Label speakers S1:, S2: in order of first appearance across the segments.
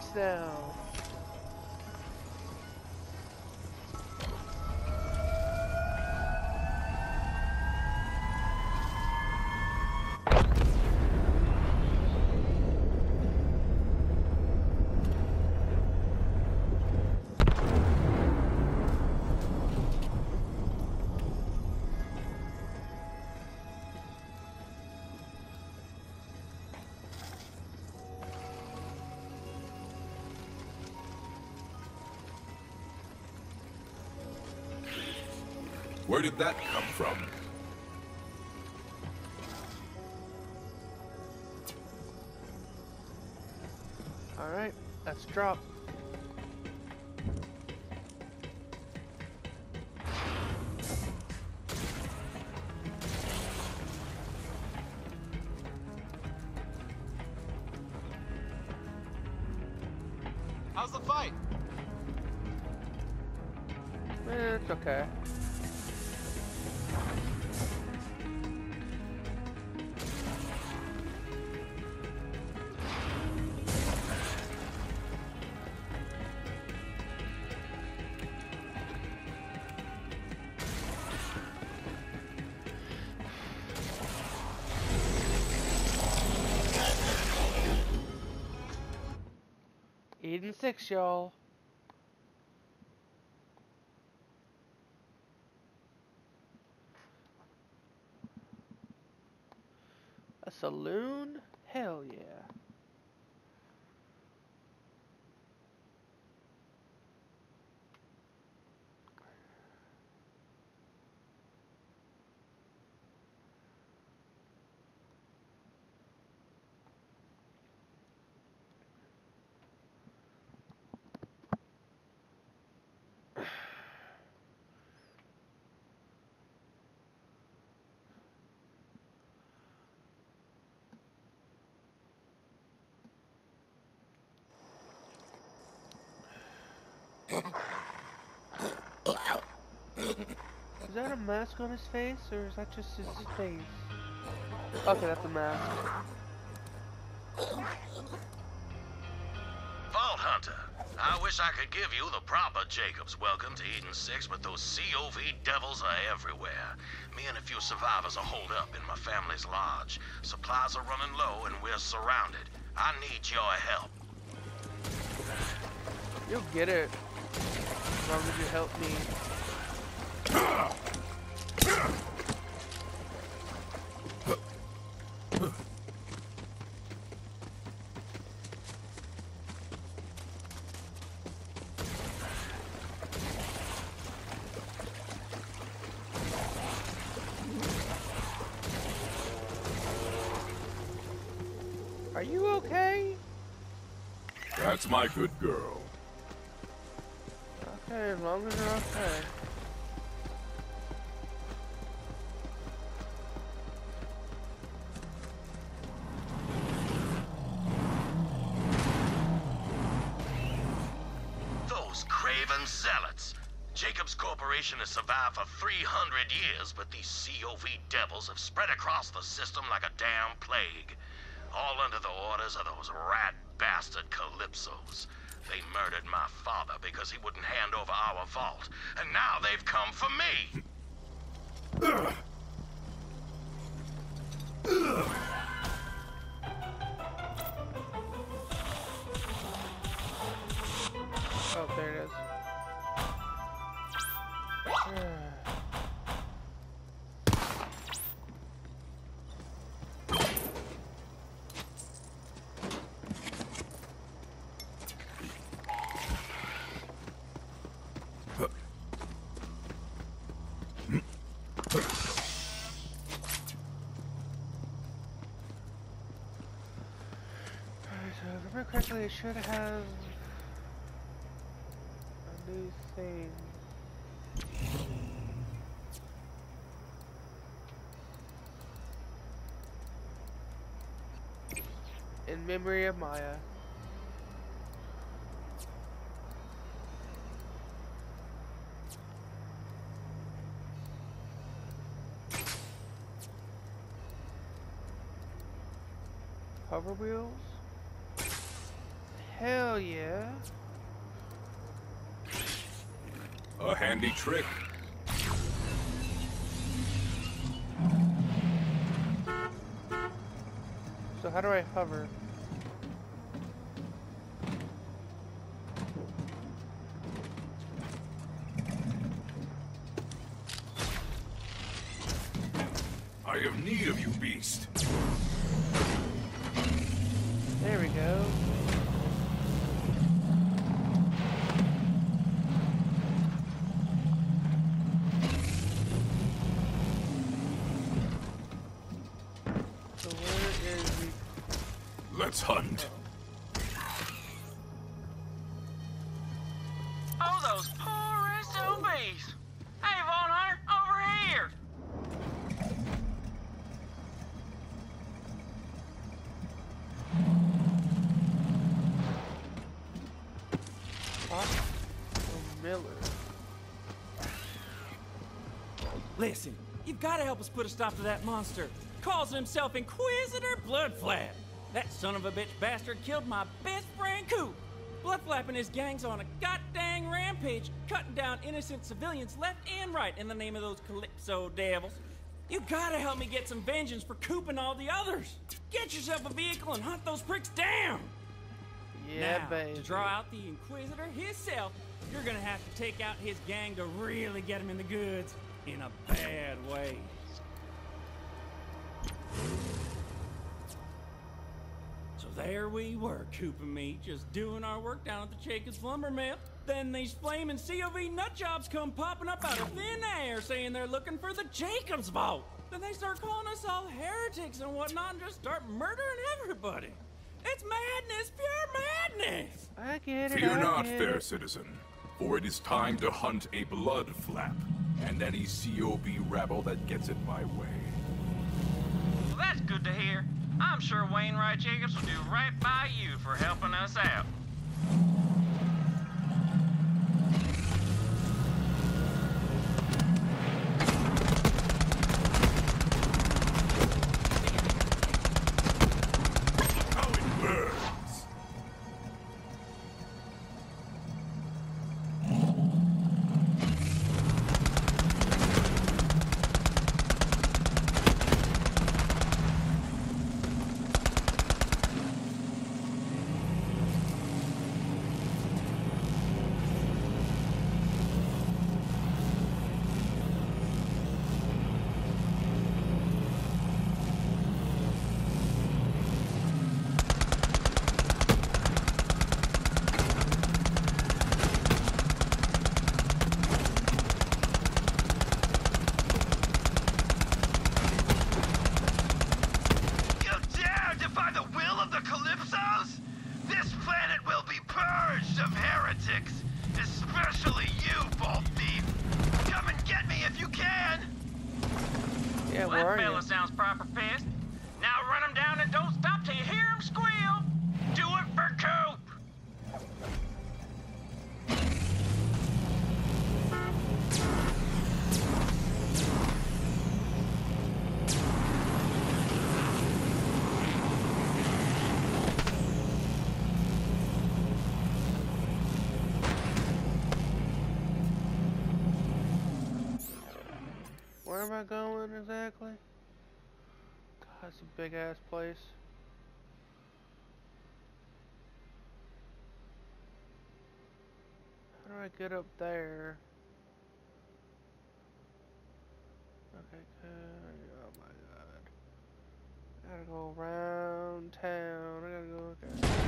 S1: 6 now.
S2: Did that come from?
S1: Alright, let's drop. Y'all. A saloon? Hell yeah. Is that a mask on his face, or is that just his face? Okay, that's a mask.
S3: Vault Hunter, I wish I could give you the proper Jacob's welcome to Eden 6, but those COV devils are everywhere. Me and a few survivors are holed up in my family's lodge. Supplies are running low and we're surrounded. I need your help.
S1: You'll get it. As would you help me. Are you okay?
S2: That's my good girl.
S1: Okay, as long as you're okay.
S3: Those craven zealots. Jacobs Corporation has survived for 300 years, but these COV devils have spread across the system like a damn plague. All under the orders of those rat bastard Calypsos. They murdered my father because he wouldn't hand over our vault, and now they've come for me.
S1: Oh, if I should have a new thing. In memory of Maya. Hover wheels? Hell yeah.
S2: A handy trick.
S1: So how do I hover?
S4: Help us put a stop to that monster. Calls himself Inquisitor Bloodflap. That son of a bitch bastard killed my best friend Coop. Bloodflap and his gang's on a goddamn rampage, cutting down innocent civilians left and right in the name of those Calypso devils. You gotta help me get some vengeance for Coop and all the others. Get yourself a vehicle and hunt those pricks down.
S1: Yeah,
S4: now,
S1: baby.
S4: to draw out the Inquisitor himself, you're gonna have to take out his gang to really get him in the goods in a bad way. So there we were, Coop and me, just doing our work down at the Jacobs lumber mill. Then these flaming COV nutjobs come popping up out of thin air saying they're looking for the Jacobs vault. Then they start calling us all heretics and whatnot and just start murdering everybody. It's madness, pure madness!
S1: I get it.
S2: Fear
S1: I
S2: not,
S1: get
S2: fair
S1: it.
S2: citizen, for it is time to hunt a Bloodflap and any COV rabble that gets in my way.
S5: Well, that's good to hear. I'm sure Wainwright Jacobs will do right by you for helping us out.
S1: Going exactly? God, that's a big ass place. How do I get up there? Okay, good. Oh my god. I gotta go around town. I gotta go. Okay.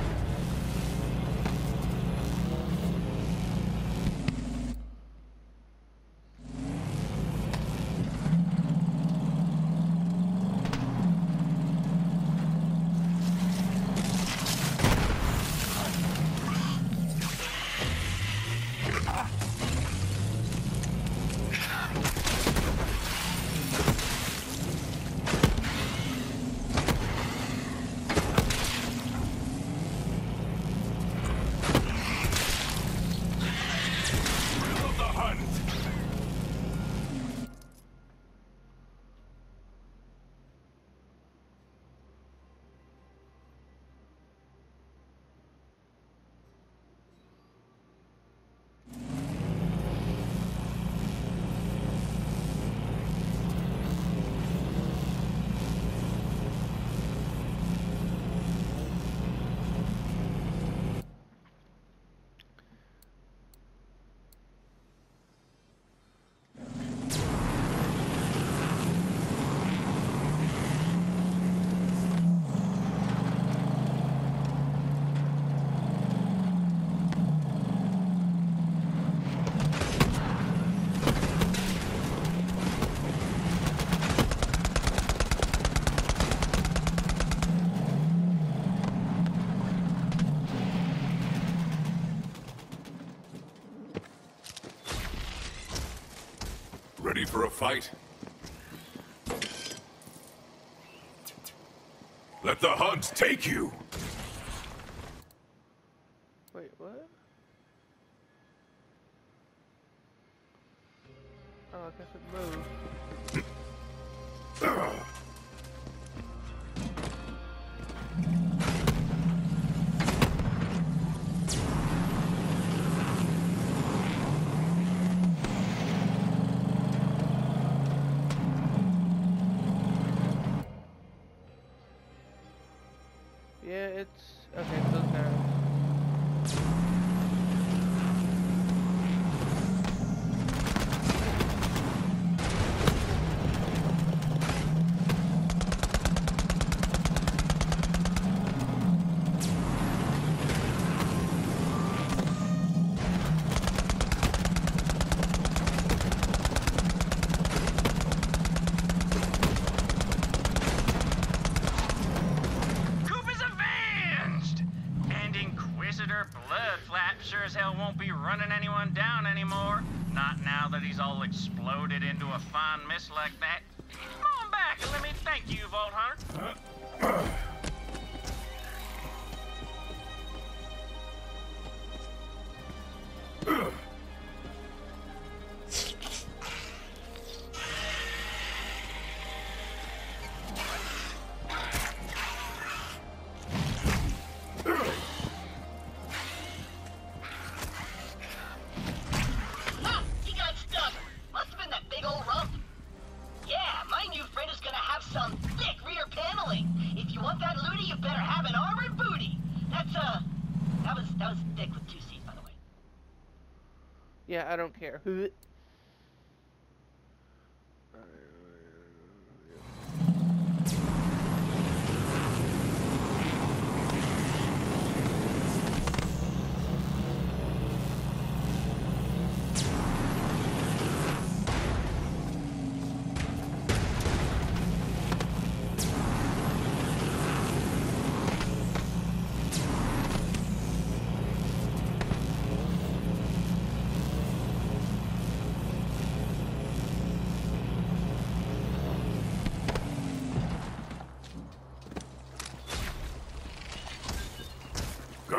S5: Fight? Let the hunt take you!
S1: Care.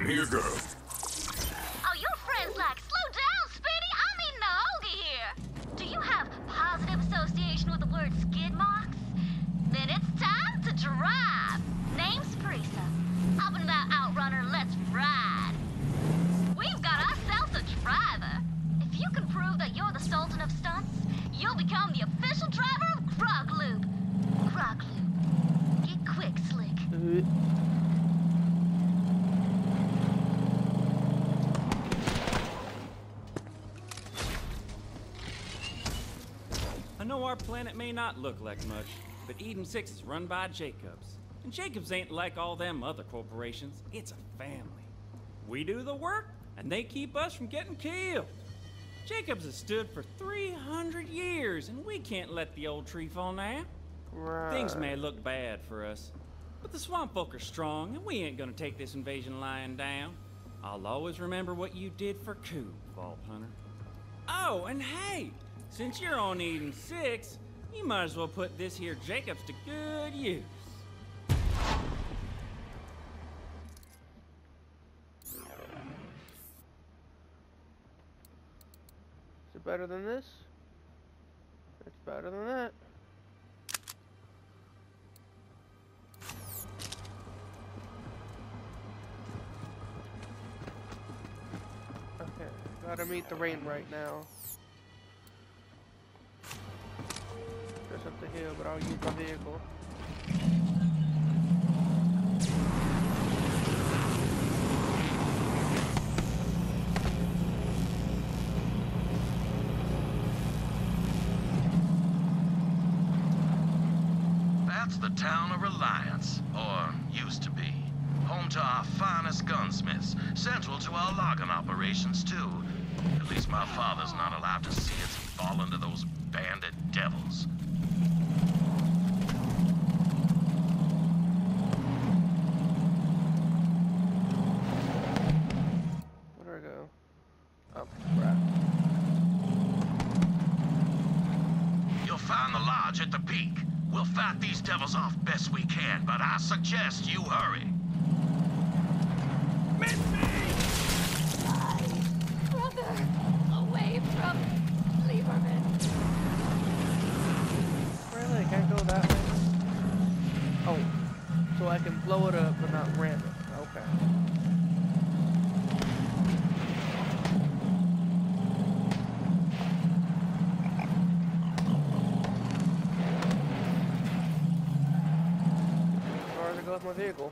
S5: Here, girl.
S6: Oh, your friend's like, slow down, Speedy. I'm eating a hoagie here. Do you have positive association with the word skid marks? Then it's time to drive. Name's Teresa. Up and about outrunner, let's ride. We've got ourselves a driver. If you can prove that you're the Sultan of Stunts, you'll become the official driver of Grog Loop. Grog Loop. Get quick, Slick.
S4: I know our planet may not look like much, but Eden 6 is run by Jacobs. And Jacobs ain't like all them other corporations. It's a family. We do the work, and they keep us from getting killed. Jacobs has stood for 300 years, and we can't let the old tree fall now.
S1: Right.
S4: Things may look bad for us, but the swamp folk are strong, and we ain't gonna take this invasion lying down. I'll always remember what you did for Coop, Vault Hunter. Oh, and hey, since you're on Eden 6, you might as well put this here Jacobs to good use.
S1: Is it better than this? It's better than that. Okay, gotta meet the rain right now. Just up the hill, but I'll use my vehicle.
S3: That's the town of Reliance, or used to be. Home to our finest gunsmiths, central to our logging operations, too. At least my father's not allowed to see us fall into those bandit devils.
S1: Where do I go? Oh, crap.
S3: Your
S7: find the lodge at the peak. We'll fight these devils off best we can, but I suggest you hurry.
S6: Brother, away from Lieberman.
S1: Really? I can't go that way? Oh, so I can blow it up but not ram it. Okay. As far as I go my vehicle.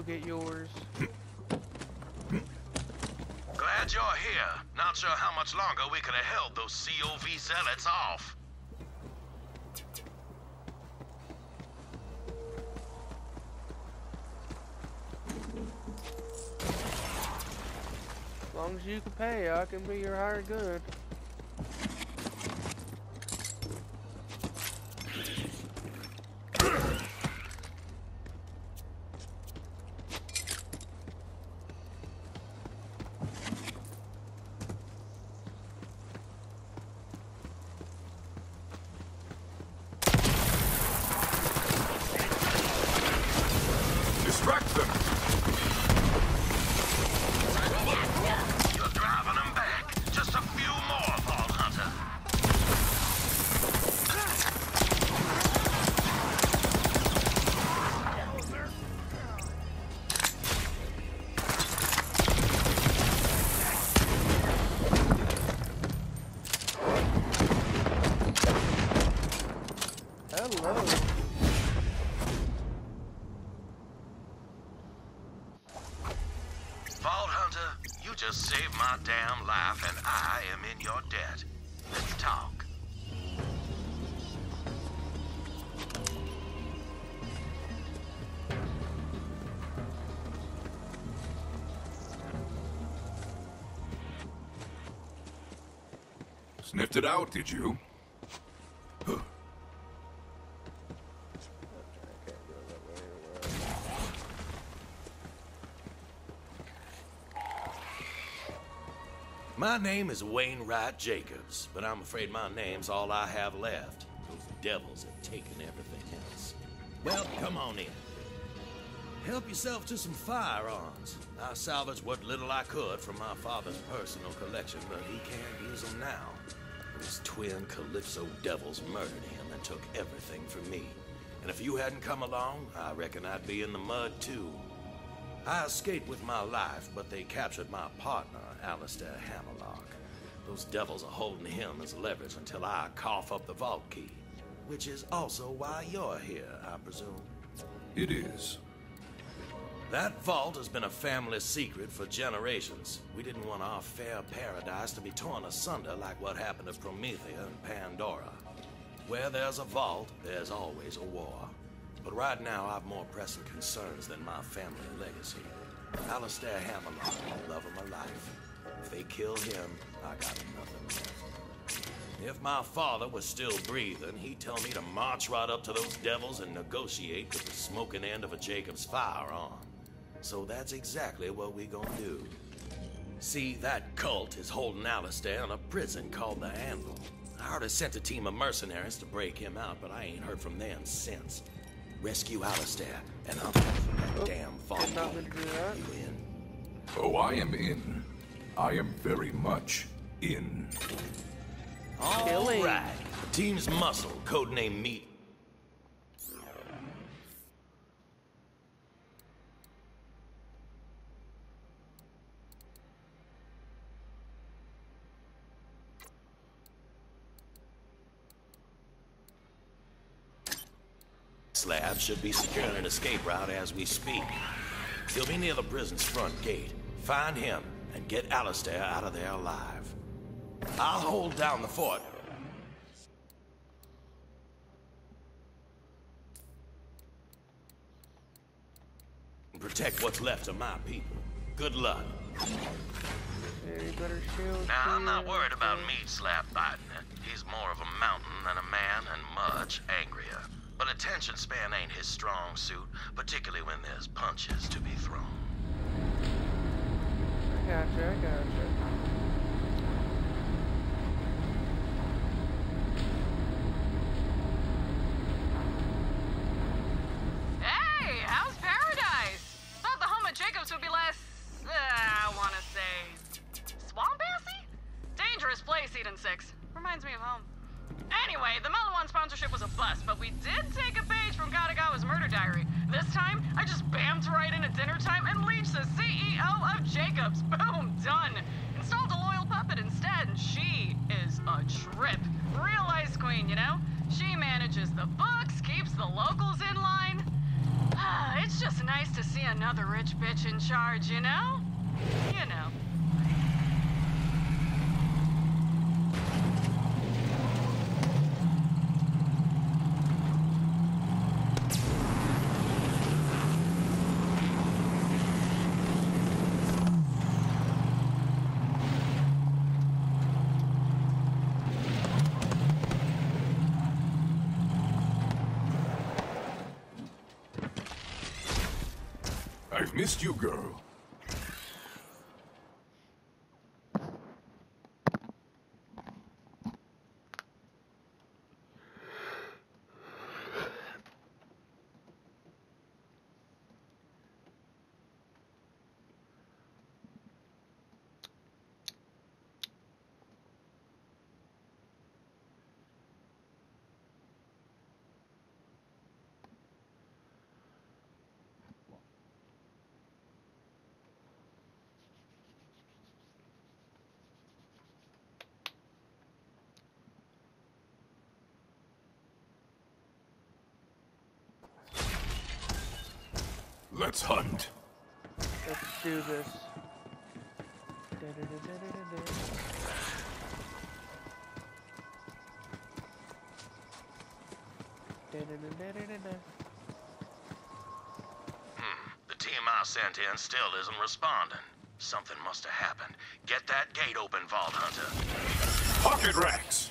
S1: You'll get yours.
S7: Glad you're here. Not sure how much longer we could have held those COV zealots off.
S1: As long as you can pay, I can be your hired gun.
S2: Sniffed it out, did you?
S3: My name is Wainwright Jacobs, but I'm afraid my name's all I have left. Those devils have taken everything else. Well, come on in. Help yourself to some firearms. I salvaged what little I could from my father's personal collection, but he can't use them now. Those twin Calypso devils murdered him and took everything from me. And if you hadn't come along, I reckon I'd be in the mud too. I escaped with my life, but they captured my partner, Alistair Hammerlock. Those devils are holding him as leverage until I cough up the vault key. Which is also why you're here, I presume.
S2: It is.
S3: That vault has been a family secret for generations. We didn't want our fair paradise to be torn asunder like what happened to Promethea and Pandora. Where there's a vault, there's always a war. But right now, I've more pressing concerns than my family legacy. Alistair Hammerlock, the love of my life. If they kill him, I got nothing left. If my father was still breathing, he'd tell me to march right up to those devils and negotiate with the smoking end of a Jacob's firearm. So that's exactly what we gonna do. See, that cult is holding Alistair in a prison called the Anvil. I already sent a team of mercenaries to break him out, but I ain't heard from them since. Rescue Alistair, and I'll that oh, damn vault.
S1: Oh, not mean to do that.
S3: You in?
S2: Oh, I am in. I am very much. in.
S3: All
S1: Killing.
S3: right. Team's muscle, codename Meat. Should be securing an escape route as we speak. He'll be near the prison's front gate. Find him and get Alistair out of there alive. I'll hold down the fort. And protect what's left of my people. Good luck.
S1: Yeah, you better shield.
S7: Now, I'm not worried about Meat Slap biting it. He's more of a mountain than a man and much angrier. Attention span ain't his strong suit, particularly when there's punches to be thrown.
S1: I gotcha, I gotcha.
S8: Hey, how's paradise? Thought the home of Jacobs would be less. Uh, I want to say. Swampassy? Dangerous place, Eden 6. Reminds me of home. Anyway, the Maliwan sponsorship was a bust, but we did take a page from Katagawa's murder diary. This time, I just bammed right in at dinner time and leached the CEO of Jacobs. Boom, done. Installed a loyal puppet instead, and she is a trip. Real ice queen, you know? She manages the books, keeps the locals in line. Ah, it's just nice to see another rich bitch in charge, you know? You know.
S2: I've missed you, girl. Let's hunt.
S1: Let's do this. Da-da-da-da-da-da. Da-da-da-da-da-da.
S7: The team I sent in still isn't responding. Something must have happened. Get that gate open, Vault Hunter.
S2: Pocket racks.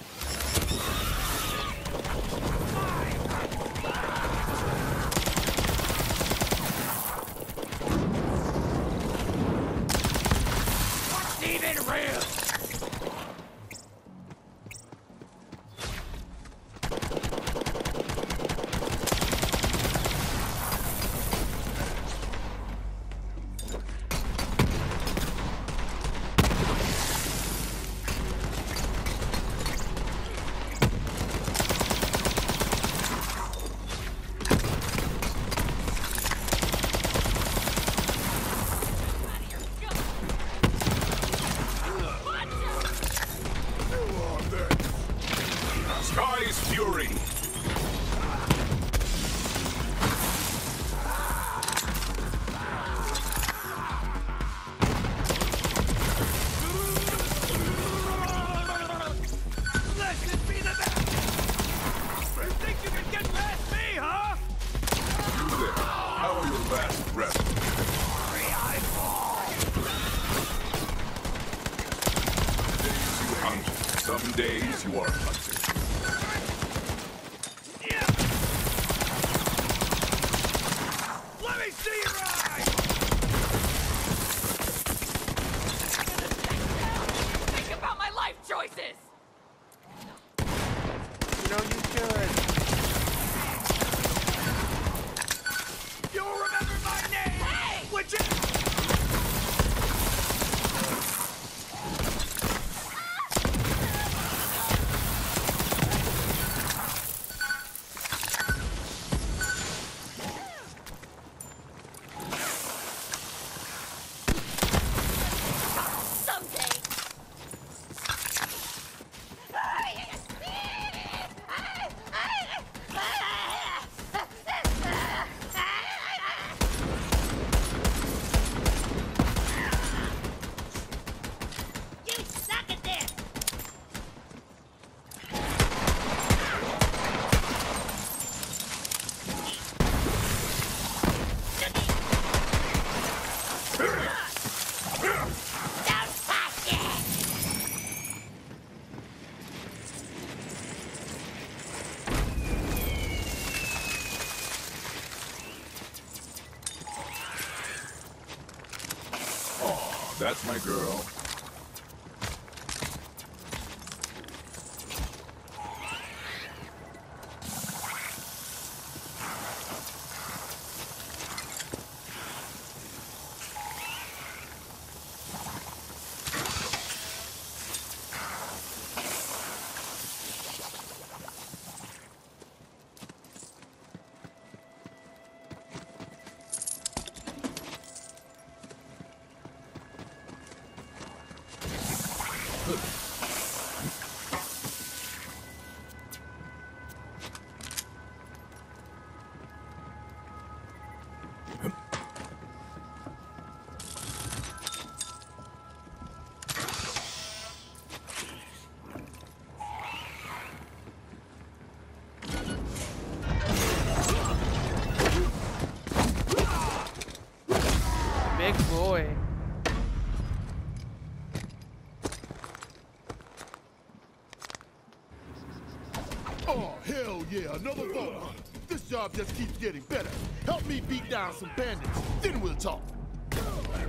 S9: Yeah, another vault hunt. This job just keeps getting better. Help me beat down some bandits, then we'll talk.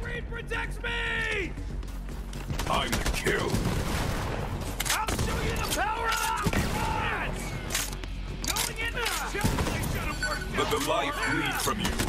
S7: Reed protects me!
S10: I'm the kill.
S7: I'll show you the power of Going in the chest, they should have
S10: Let the life bleed from you.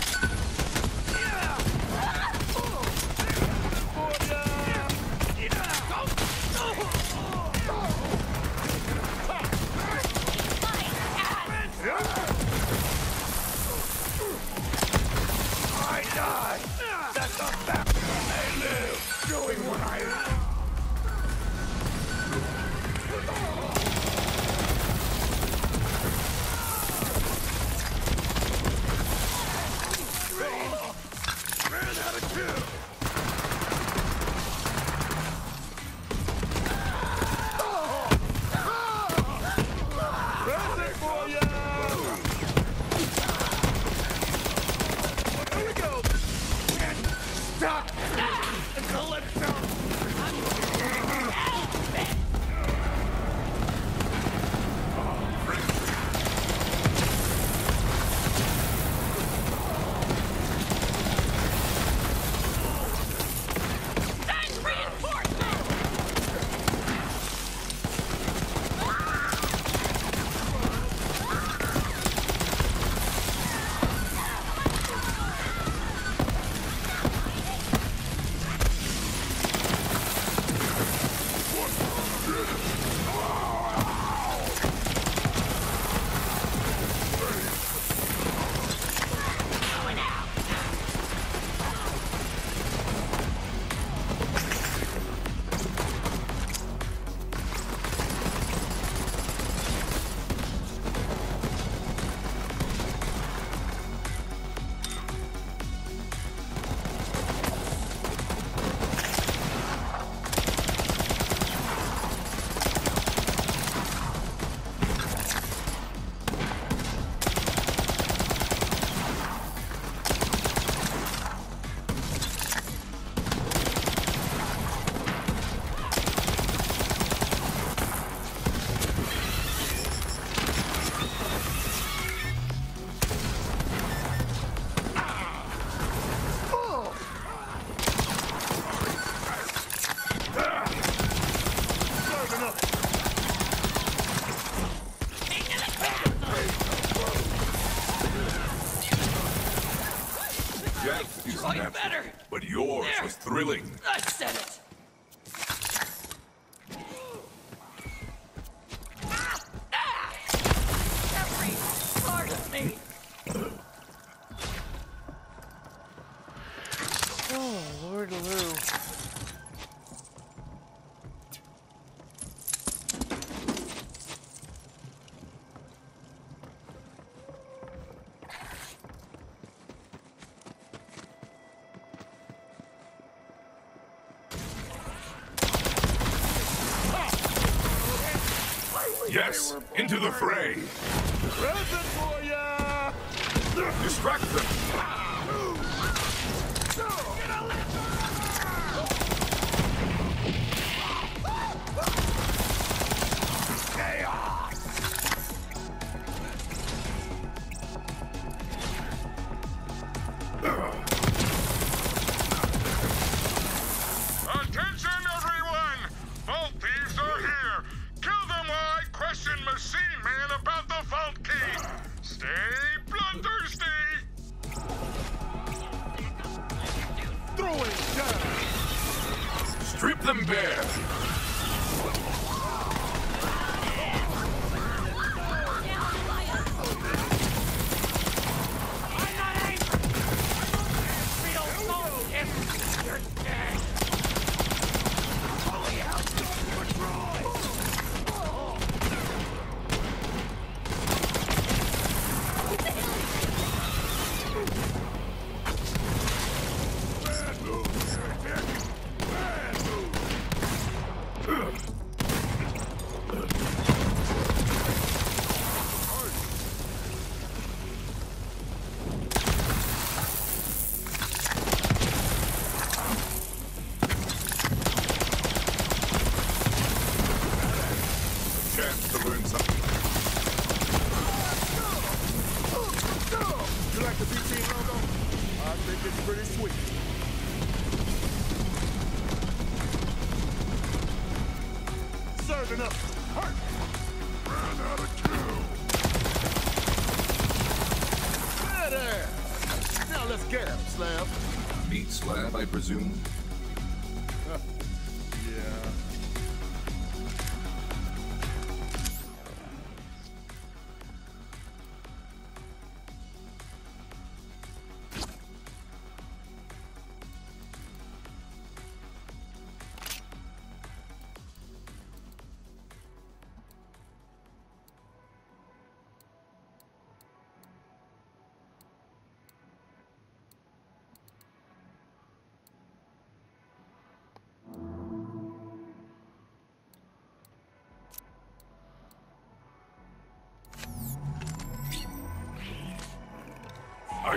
S10: Yes, into the fray.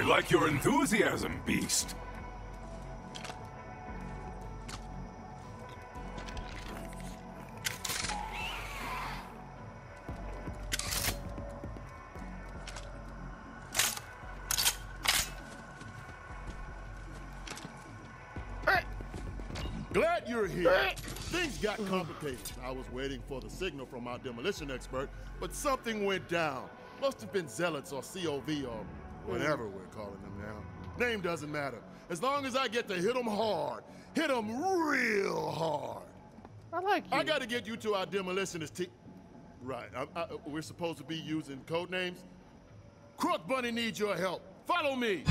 S9: I
S2: like your enthusiasm, Beast.
S9: Glad you're here. Eh. Things got complicated. I was waiting for the signal from our demolition expert, but something went down. Must have been zealots or COV or whatever we're calling them now. Name doesn't matter. As long as I get to hit them hard. Hit them real hard.
S1: I like you.
S9: I gotta get you to our demolitionist team. Right. I, I, we're supposed to be using code names. Crook Bunny needs your help. Follow me.